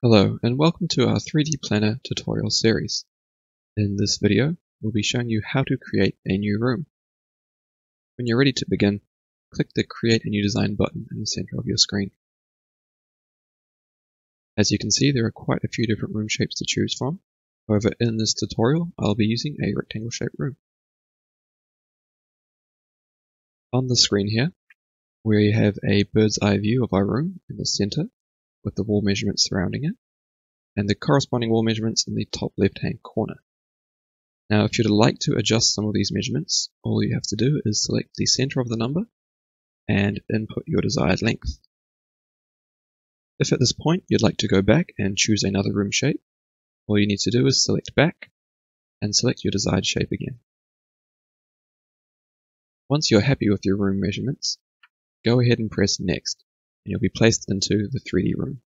Hello and welcome to our 3D Planner tutorial series. In this video, we'll be showing you how to create a new room. When you're ready to begin, click the Create a New Design button in the center of your screen. As you can see, there are quite a few different room shapes to choose from. However, in this tutorial, I'll be using a rectangle shaped room. On the screen here, we have a bird's eye view of our room in the center with the wall measurements surrounding it, and the corresponding wall measurements in the top left-hand corner. Now, if you'd like to adjust some of these measurements, all you have to do is select the center of the number and input your desired length. If at this point you'd like to go back and choose another room shape, all you need to do is select back and select your desired shape again. Once you're happy with your room measurements, go ahead and press next and you'll be placed into the 3D room.